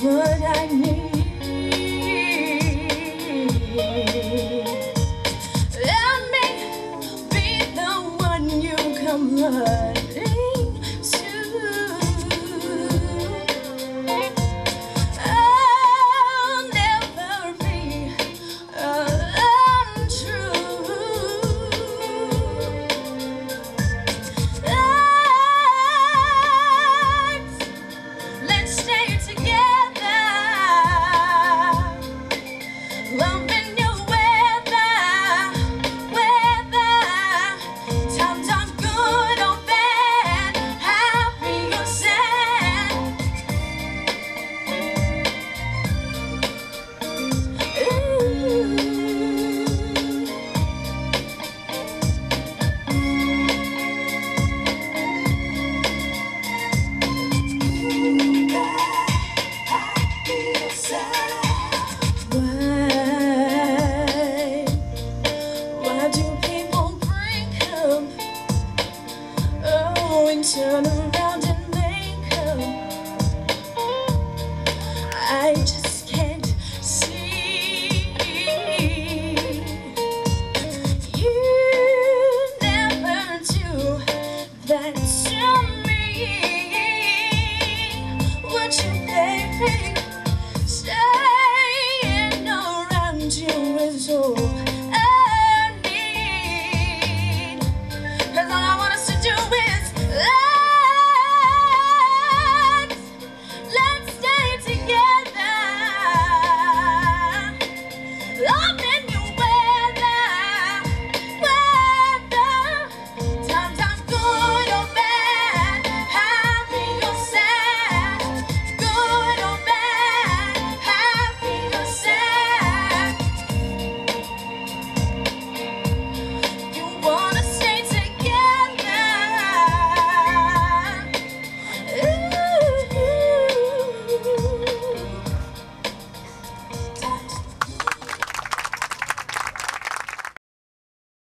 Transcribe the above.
what I need. turn around.